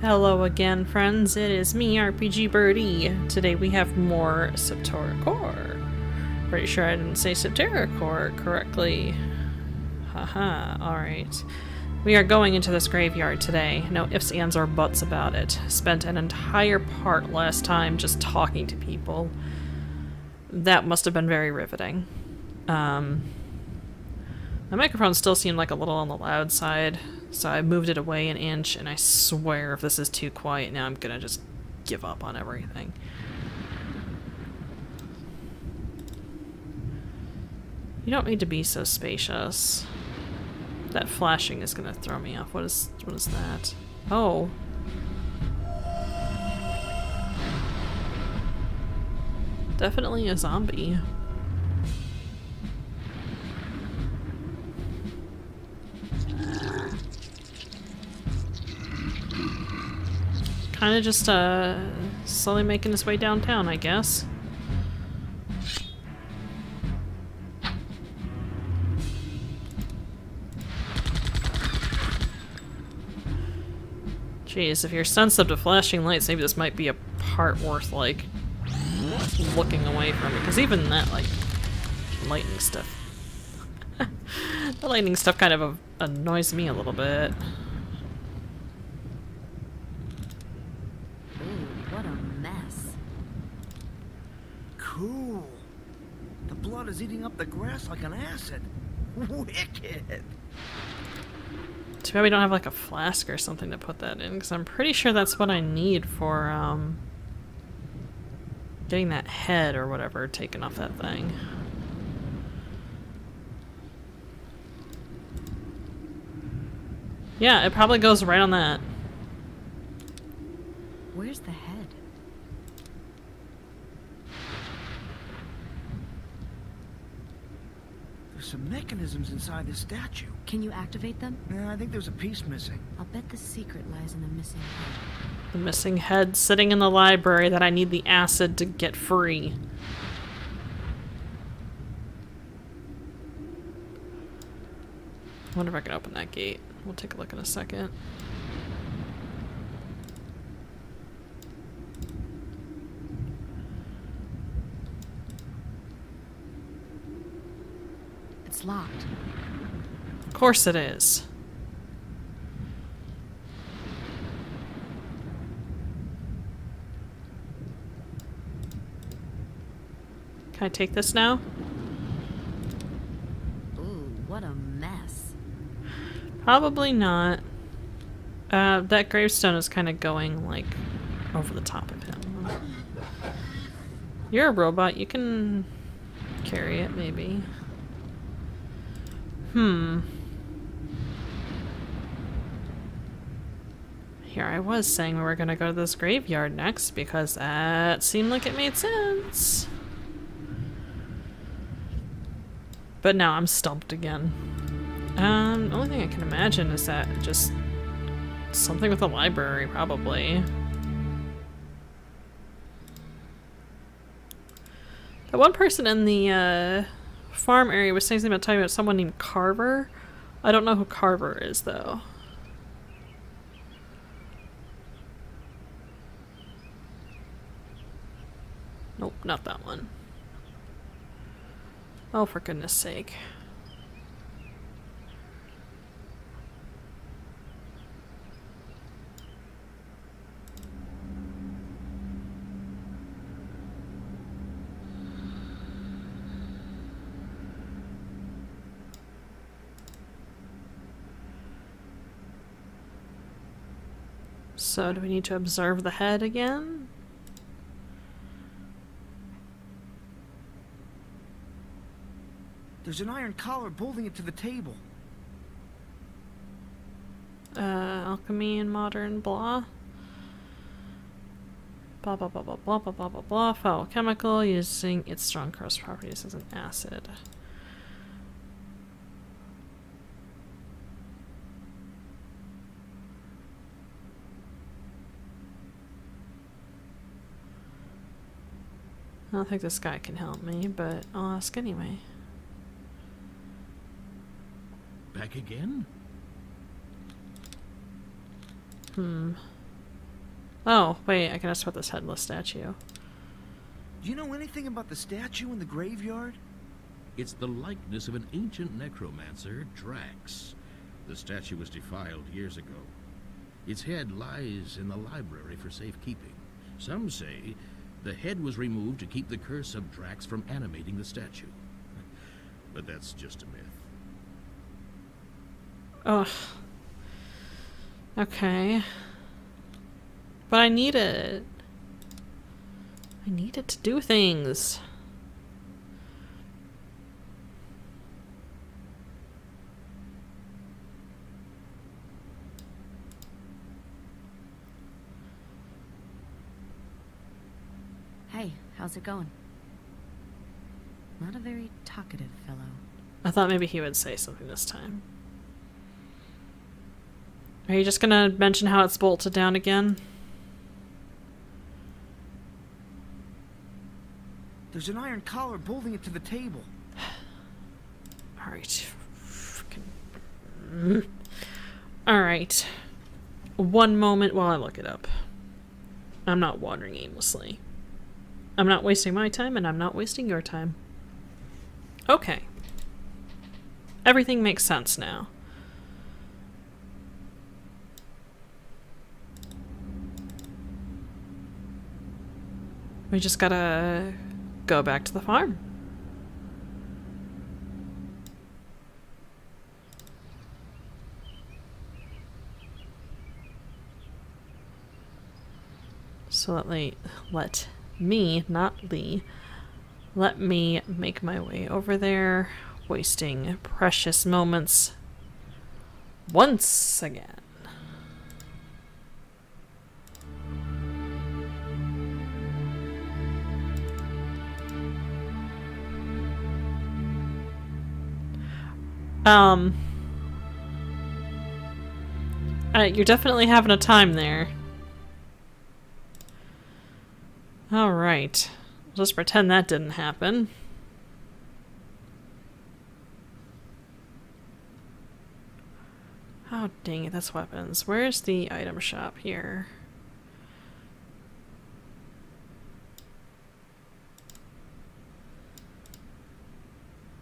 Hello again, friends. It is me, RPG Birdy. Today we have more Septora Core. Pretty sure I didn't say Septora Core correctly. Haha, alright. We are going into this graveyard today. No ifs, ands, or buts about it. Spent an entire part last time just talking to people. That must have been very riveting. Um, my microphone still seemed like a little on the loud side, so I moved it away an inch, and I swear if this is too quiet now, I'm gonna just give up on everything. You don't need to be so spacious. That flashing is gonna throw me off. What is what is that? Oh. Definitely a zombie. Kind of just uh, slowly making his way downtown, I guess. Jeez, if you're sensitive to flashing lights, maybe this might be a part worth, like, looking away from. Because even that, like, lightning stuff. the lightning stuff kind of annoys me a little bit. Ooh, what a mess. Cool. The is eating up the grass like an acid. Wicked. Too bad we don't have like a flask or something to put that in, because I'm pretty sure that's what I need for um, getting that head or whatever taken off that thing. Yeah, it probably goes right on that. Where's the head? Some mechanisms inside the statue. Can you activate them? Yeah, I think there's a piece missing. I'll bet the secret lies in the missing head. The missing head sitting in the library that I need the acid to get free. I wonder if I can open that gate. We'll take a look in a second. It's locked. Of course it is. Can I take this now? Ooh, what a mess. Probably not. Uh, that gravestone is kind of going, like, over the top of him. You're a robot. You can carry it, maybe. Hmm. Here I was saying we were gonna go to this graveyard next because that seemed like it made sense. But now I'm stumped again. Um, the only thing I can imagine is that just something with a library, probably. The one person in the uh, farm area was saying something about talking about someone named Carver. I don't know who Carver is, though. Nope, not that one. Oh, for goodness sake. So, do we need to observe the head again? There's an iron collar holding it to the table. Uh, alchemy and modern blah. Blah blah blah blah blah blah blah blah blah. Foul chemical using its strong cross properties as an acid. I don't think this guy can help me, but I'll ask anyway. Back again? Hmm. Oh, wait, I can ask about this headless statue. Do you know anything about the statue in the graveyard? It's the likeness of an ancient necromancer, Drax. The statue was defiled years ago. Its head lies in the library for safekeeping. Some say the head was removed to keep the curse of Drax from animating the statue. But that's just a myth. Ugh. Okay. But I need it. I need it to do things. Hey, how's it going? Not a very talkative fellow. I thought maybe he would say something this time. Are you just gonna mention how it's bolted down again? There's an iron collar bolting it to the table. Alright. Alright. One moment while I look it up. I'm not wandering aimlessly. I'm not wasting my time, and I'm not wasting your time. Okay. Everything makes sense now. We just gotta go back to the farm. So let me let me, not Lee, let me make my way over there, wasting precious moments once again. Um, uh, you're definitely having a time there. Alright. Just pretend that didn't happen. Oh, dang it, that's weapons. Where's the item shop here?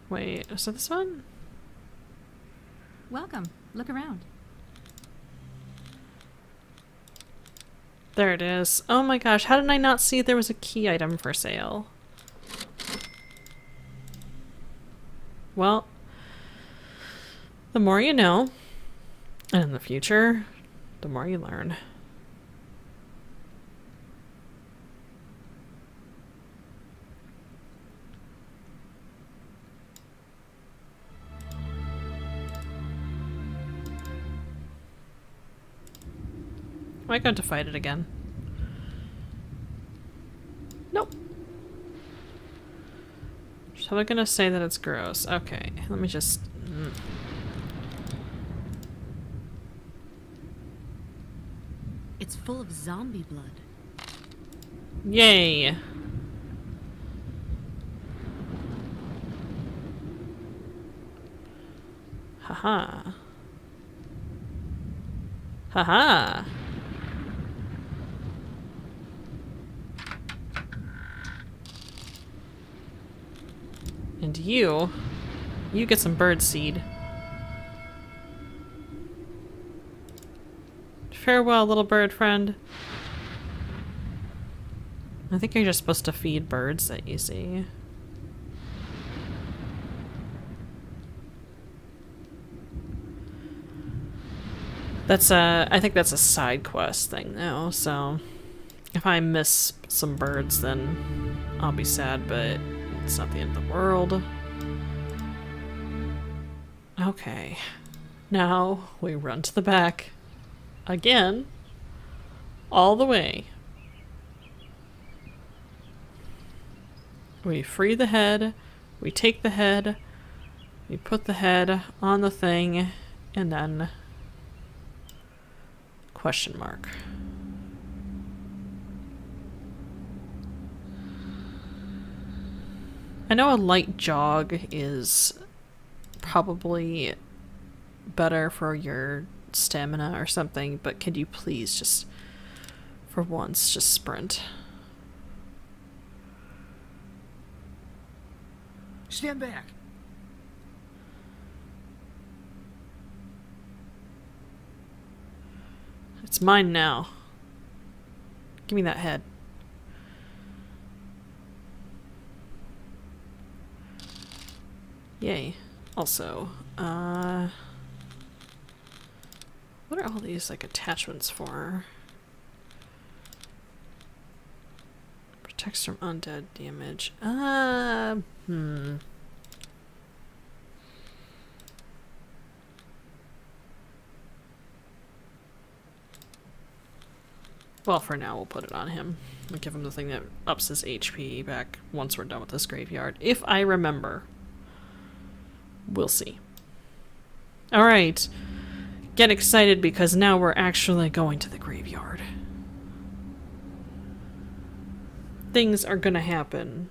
Wait, is it this one? Welcome. Look around. There it is. Oh my gosh, how did I not see there was a key item for sale? Well, the more you know, and in the future, the more you learn. I going to fight it again? Nope. So we're gonna say that it's gross. Okay, let me just... Mm. It's full of zombie blood. Yay! Haha. Haha. And you, you get some bird seed. Farewell, little bird friend. I think you're just supposed to feed birds that you see. That's a, I think that's a side quest thing though, so if I miss some birds then I'll be sad, but it's not the end of the world. Okay. Now we run to the back. Again. All the way. We free the head. We take the head. We put the head on the thing. And then... Question mark. I know a light jog is probably better for your stamina or something, but could you please just, For once, just sprint. Stand back. It's mine now. Give me that head. Yay. Also, uh... What are all these, like, attachments for? Protects from undead damage. Uh, hmm. Well, for now, we'll put it on him. We'll give him the thing that ups his HP back once we're done with this graveyard. If I remember. We'll see. Alright. Get excited because now we're actually going to the graveyard. Things are gonna happen.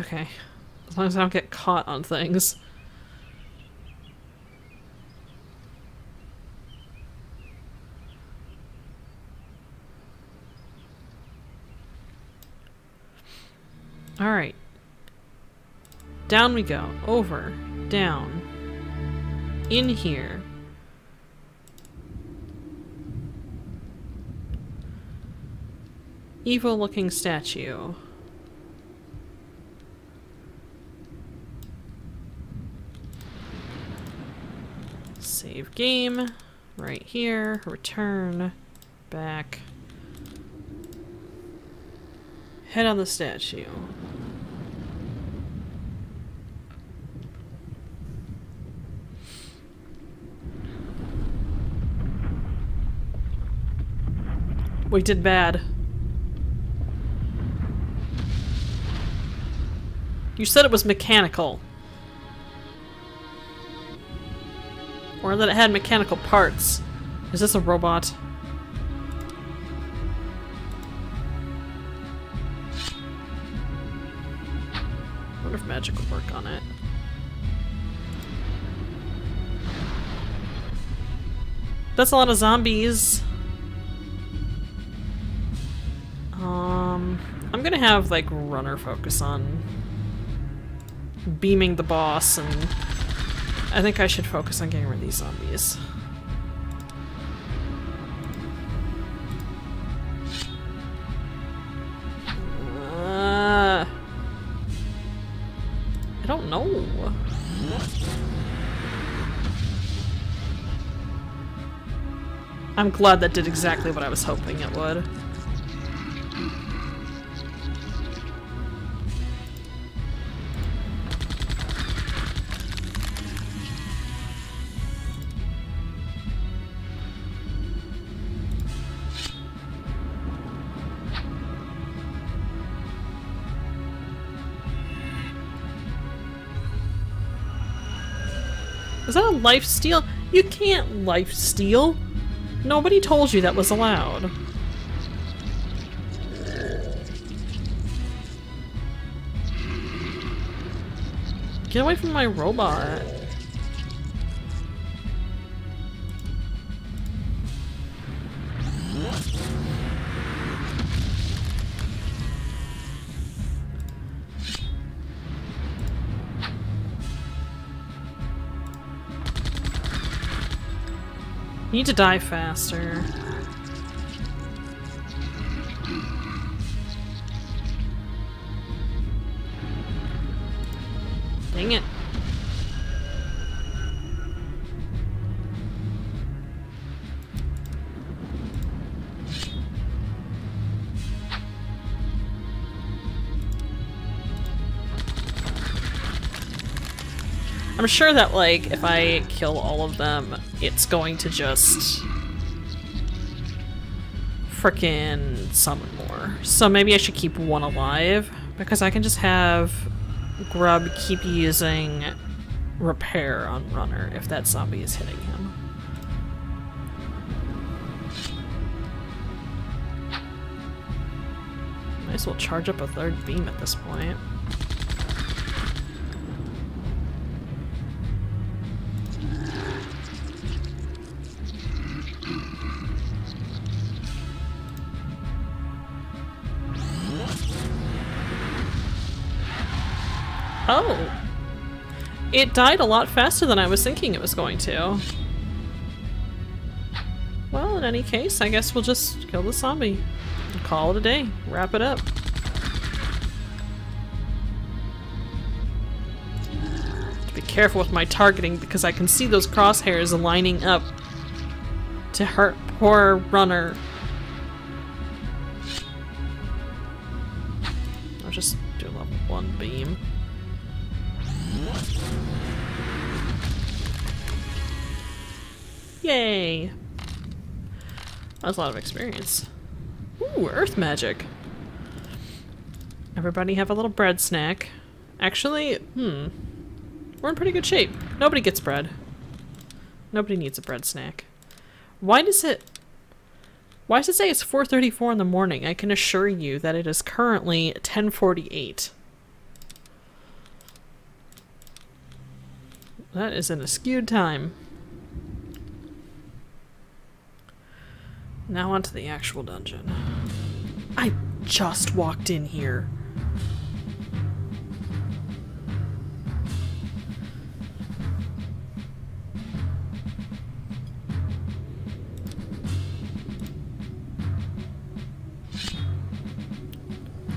Okay. As long as I don't get caught on things. Alright. Down we go. Over. Down. In here. Evil looking statue. Save game. Right here. Return. Back. Head on the statue. We did bad. You said it was mechanical. Or that it had mechanical parts. Is this a robot? Magic work on it. That's a lot of zombies. Um, I'm gonna have, like, runner focus on beaming the boss, and I think I should focus on getting rid of these zombies. I'm glad that did exactly what I was hoping it would. Is that a life steal? You can't life steal. Nobody told you that was allowed. Get away from my robot. Need to die faster. Dang it. I'm sure that, like, if I kill all of them, it's going to just... frickin' summon more. So maybe I should keep one alive, because I can just have Grubb keep using repair on Runner if that zombie is hitting him. Might as well charge up a third beam at this point. It died a lot faster than I was thinking it was going to. Well, in any case, I guess we'll just kill the zombie. Call it a day. Wrap it up. Be careful with my targeting because I can see those crosshairs lining up to hurt poor runner. Yay! That was a lot of experience. Ooh, earth magic. Everybody have a little bread snack. Actually, hmm. We're in pretty good shape. Nobody gets bread. Nobody needs a bread snack. Why does it... Why does it say it's 4.34 in the morning? I can assure you that it is currently 10.48. That is an skewed time. Now onto the actual dungeon. I just walked in here.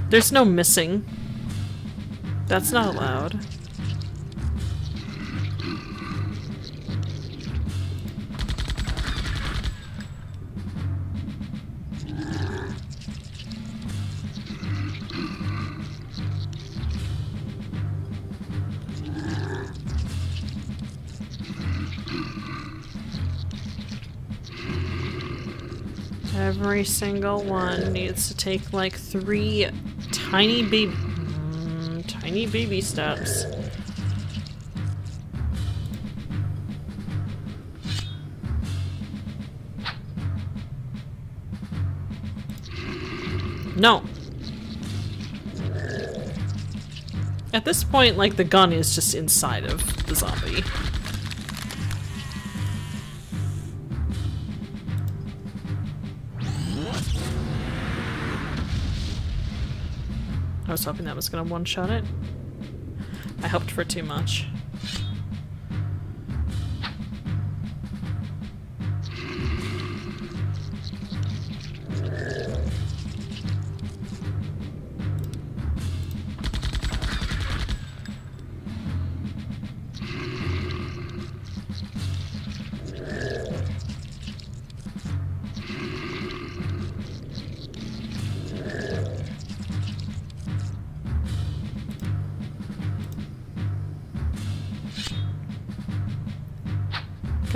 There's no missing. That's not allowed. Every single one needs to take like three tiny baby, mm, tiny baby steps. No. At this point, like, the gun is just inside of the zombie. I was hoping that was gonna one-shot it. I hoped for too much.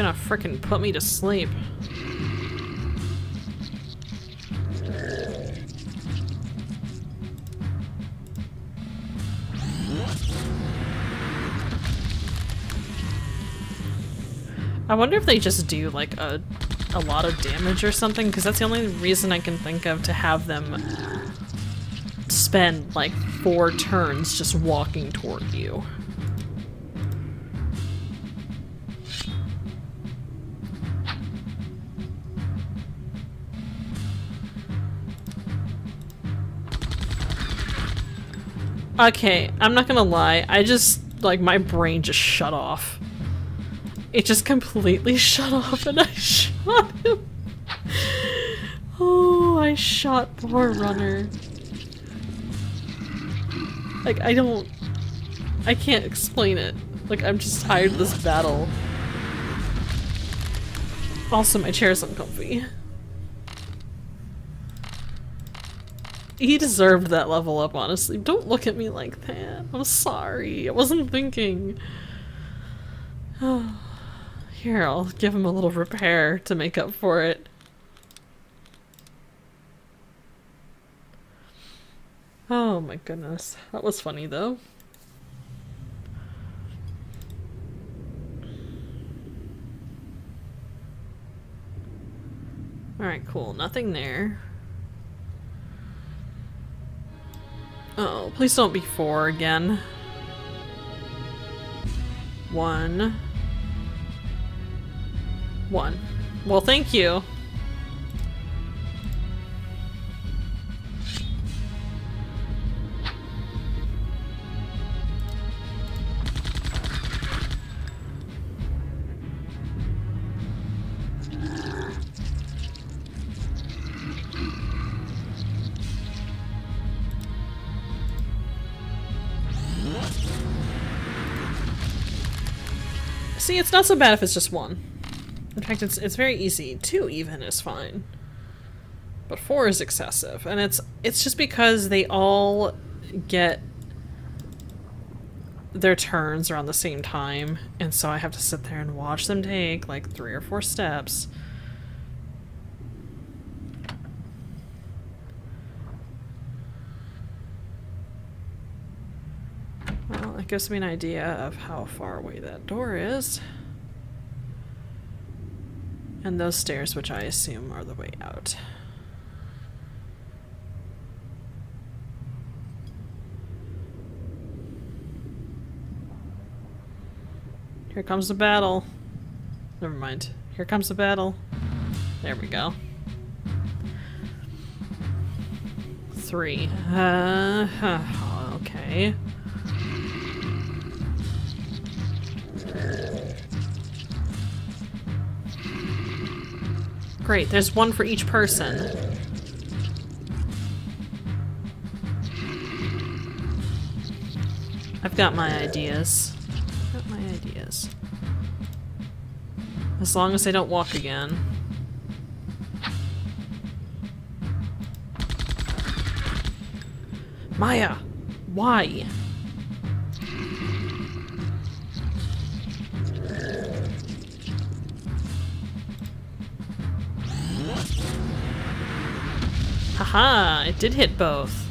Gonna frickin' put me to sleep. I wonder if they just do like a a lot of damage or something because that's the only reason I can think of to have them spend like four turns just walking toward you. Okay, I'm not gonna lie, I just, like, my brain just shut off. It just completely shut off and I shot him. Oh, I shot poor runner. Like, I don't... I can't explain it. Like, I'm just tired of this battle. Also, my chair's uncomfy. He deserved that level up, honestly. Don't look at me like that. I'm sorry. I wasn't thinking. Here, I'll give him a little repair to make up for it. Oh my goodness. That was funny though. Alright, cool. Nothing there. Oh, please don't be four again. One. One. Well, thank you. See, it's not so bad if it's just one. In fact, it's it's very easy. Two even is fine. But four is excessive, and it's it's just because they all get their turns around the same time, and so I have to sit there and watch them take like three or four steps. Well, that gives me an idea of how far away that door is. And those stairs, which I assume are the way out. Here comes the battle. Never mind. Here comes the battle. There we go. Three. Uh, okay. Great, there's one for each person. I've got my ideas. Got my ideas. As long as they don't walk again. Maya! Why? Haha, it did hit both.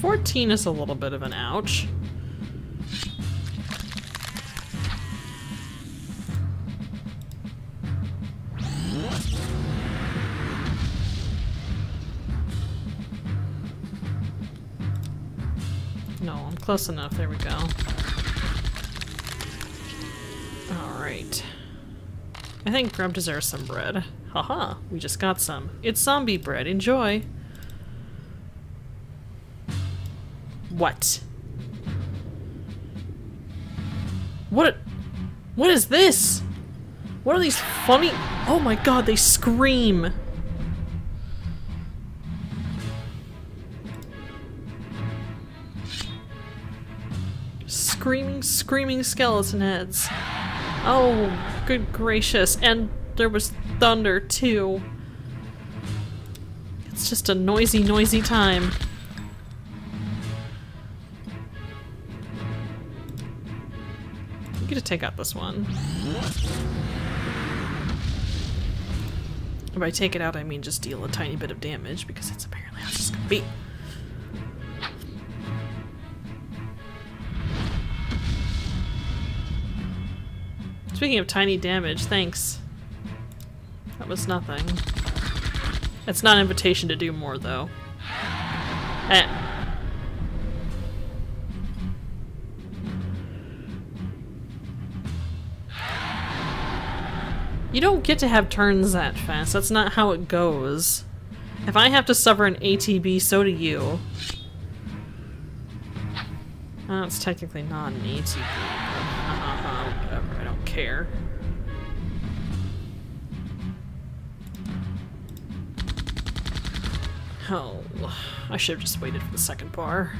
14 is a little bit of an ouch. No, I'm close enough. There we go. Alright. I think Grubb deserves some bread. Haha, we just got some. It's zombie bread. Enjoy. What? What? What is this? What are these funny? Oh my god, they scream. Screaming, screaming skeleton heads. Oh, good gracious. And there was thunder too. It's just a noisy, noisy time. Take out this one. And by take it out, I mean just deal a tiny bit of damage, because it's apparently how it's gonna be. Speaking of tiny damage, thanks. That was nothing. It's not an invitation to do more, though. You don't get to have turns that fast. That's not how it goes. If I have to suffer an ATB, so do you. Oh, it's technically not an ATB, uh, whatever, I don't care. Oh, I should have just waited for the second bar.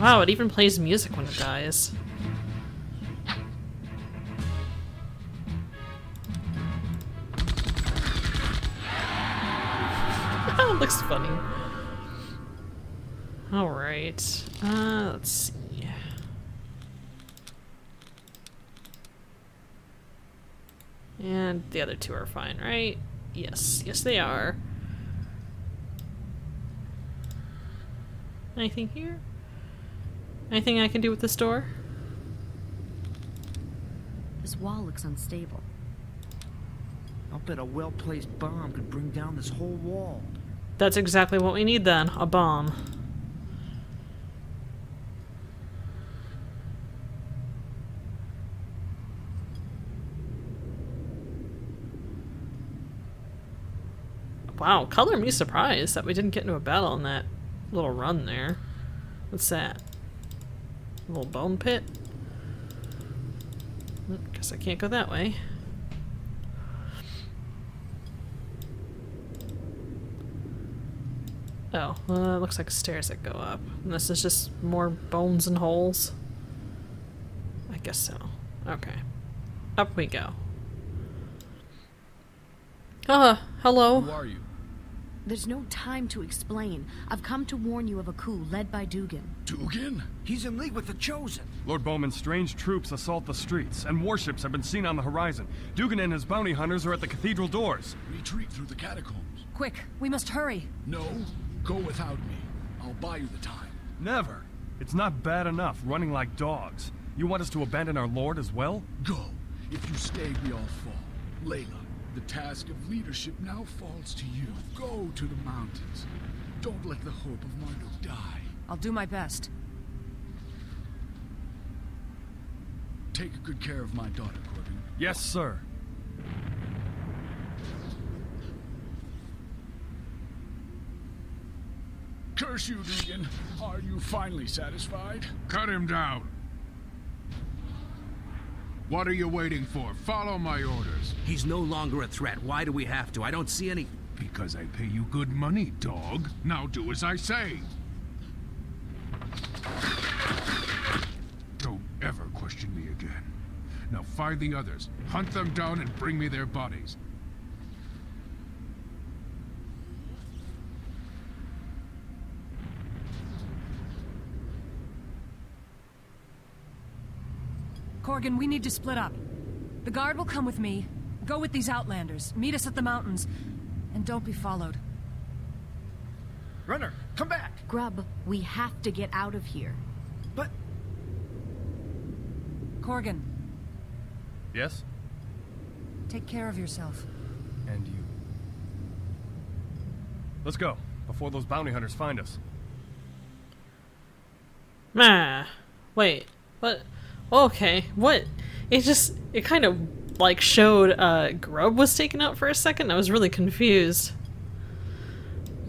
Wow, it even plays music when it dies. it looks funny. Alright. Uh, let's see. And the other two are fine, right? Yes, yes they are. Anything here? Anything I can do with this door? This wall looks unstable. I'll bet a well-placed bomb could bring down this whole wall. That's exactly what we need then, a bomb. Wow, color me surprised that we didn't get into a battle in that little run there. What's that? Little bone pit? Hmm, Guess I can't go that way. Oh, looks like stairs that go up. And this is just more bones and holes. I guess so. Okay. Up we go. Ah, hello. Who are you? There's no time to explain. I've come to warn you of a coup led by Dugan. Dugan? He's in league with the Chosen. Lord Bowman's strange troops assault the streets, and warships have been seen on the horizon. Dugan and his bounty hunters are at the cathedral doors. Retreat through the catacombs. Quick, we must hurry. No, go without me. I'll buy you the time. Never. It's not bad enough running like dogs. You want us to abandon our lord as well? Go. If you stay, we all fall. Layla, the task of leadership now falls to you. Go to the mountains. Don't let the hope of Marduk die. I'll do my best. Take good care of my daughter, Corgan. Yes, sir. Curse you, Dugan. Are you finally satisfied? Cut him down. What are you waiting for? Follow my orders. He's no longer a threat. Why do we have to? I don't see any... Because I pay you good money, dog. Now do as I say. Don't ever question me again. Now find the others, hunt them down, and bring me their bodies. Corgan, we need to split up. The guard will come with me. Go with these outlanders. Meet us at the mountains. And don't be followed. Runner, come back. Grubb, we have to get out of here. But Corgan, Yes? take care of yourself. And you. Let's go, before those bounty hunters find us. Ah, wait, what? Okay, what? It just, it kind of like showed uh, Grubb was taken out for a second. I was really confused.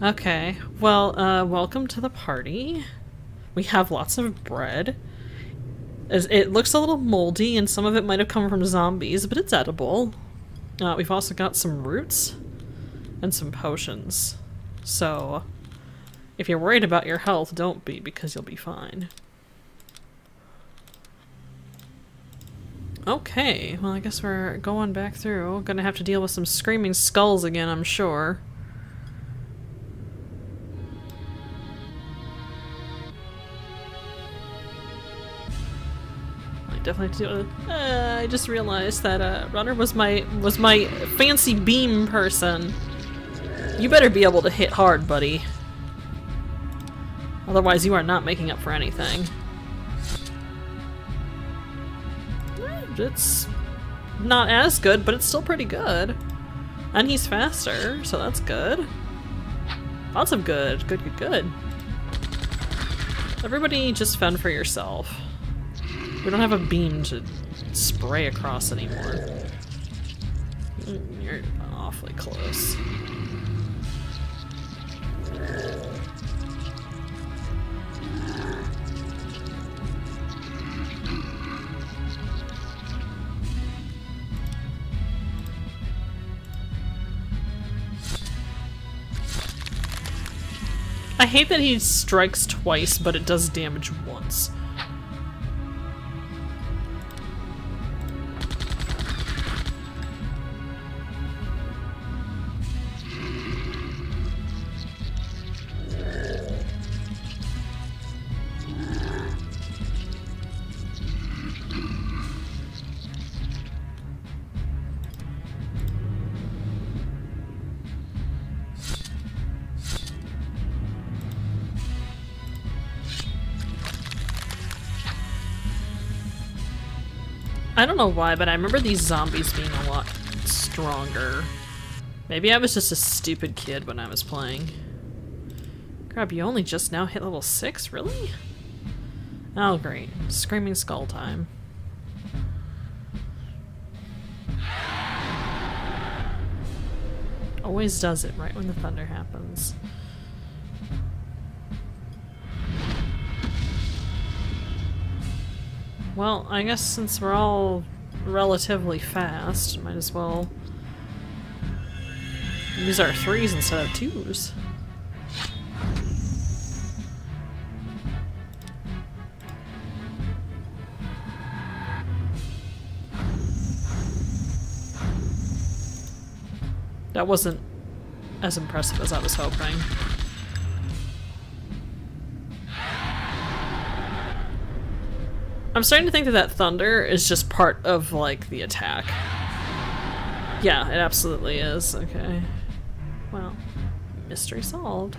Okay, well, uh, welcome to the party. We have lots of bread. It looks a little moldy, and some of it might have come from zombies, but it's edible. Uh, we've also got some roots and some potions. So, if you're worried about your health, don't be, because you'll be fine. Okay, well I guess we're going back through. Gonna have to deal with some screaming skulls again, I'm sure. I definitely have to uh, I just realized that uh, Runner was my was my fancy beam person. You better be able to hit hard, buddy. Otherwise you are not making up for anything. It's not as good, but it's still pretty good. And he's faster, so that's good. Lots of good. Good, good, good. Everybody just fend for yourself. We don't have a beam to spray across anymore. Mm, You're awfully close. Hate that he strikes twice, but it does damage once. I don't know why, but I remember these zombies being a lot stronger Maybe I was just a stupid kid when I was playing. Crap, you only just now hit level 6? Really? Oh, great. Screaming Skull time. Always does it right when the thunder happens. Well, I guess since we're all relatively fast, might as well use our threes instead of twos. That wasn't as impressive as I was hoping. I'm starting to think that that thunder is just part of, like, the attack. Yeah, it absolutely is. Okay. Well, mystery solved.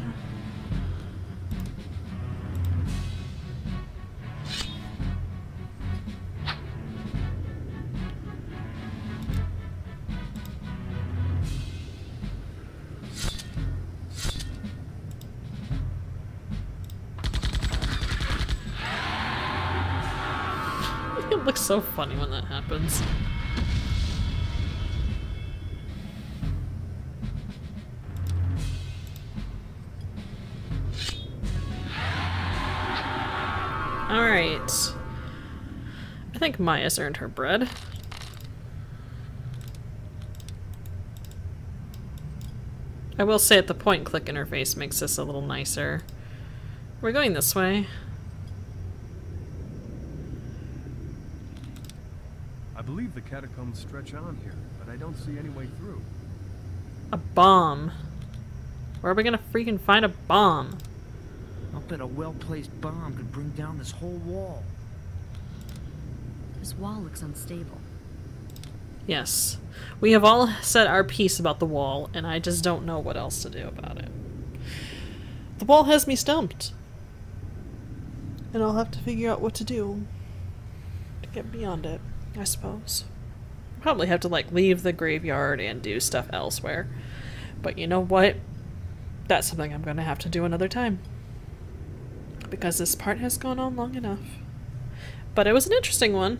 looks so funny when that happens. Alright. I think Maya's earned her bread. I will say that the point click interface makes this a little nicer. We're going this way. I believe the catacombs stretch on here, but I don't see any way through. A bomb. Where are we gonna freaking find a bomb? I'll bet a well-placed bomb could bring down this whole wall. This wall looks unstable. Yes. We have all said our piece about the wall, and I just don't know what else to do about it. The wall has me stumped. And I'll have to figure out what to do to get beyond it, I suppose. Probably have to like leave the graveyard and do stuff elsewhere. But you know what? That's something I'm going to have to do another time. Because this part has gone on long enough. But it was an interesting one.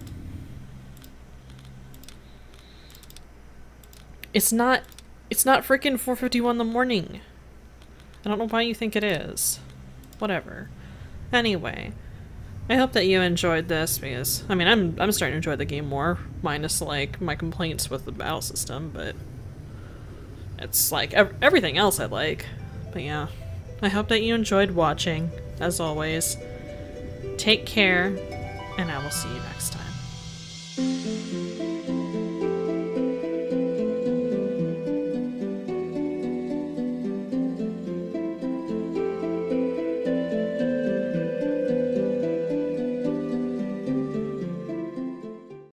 It's not it's not freaking 4:51 in the morning. I don't know why you think it is. Whatever. Anyway, I hope that you enjoyed this because I mean I'm I'm starting to enjoy the game more, minus like my complaints with the battle system, but it's like ev everything else I like. But yeah, I hope that you enjoyed watching. As always, take care, and I will see you next time.